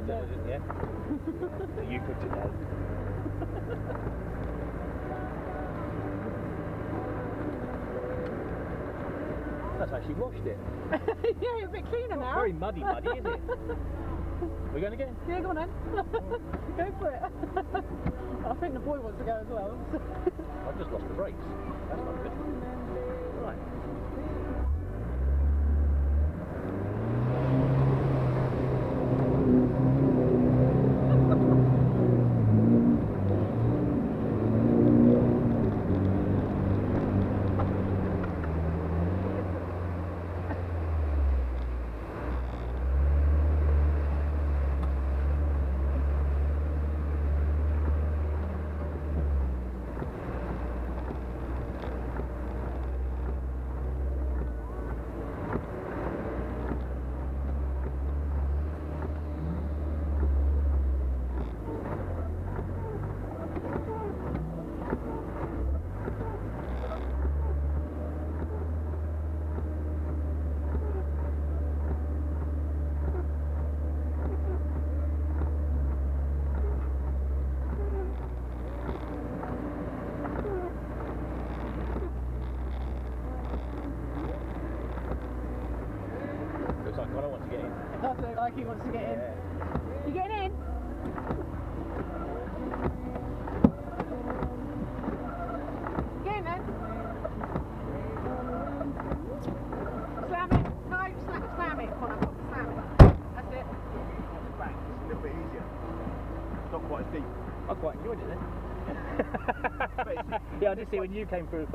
Right there. Yeah. you put it down. That's actually washed it. yeah, you're a bit cleaner now. Very muddy, muddy, isn't it? We're going again? Yeah, go on then. go for it. I think the boy wants to go as well. I've just lost the brakes. That's not good. Right. Connor wants to get in. Look like he wants to get in. Yeah. You getting in? Get in then. Slam it. No, slam, slam it, Connor. Slam it. That's it. Right, it's a little bit easier. It's not quite as deep. I quite enjoyed it then. yeah, I did see when you came through first.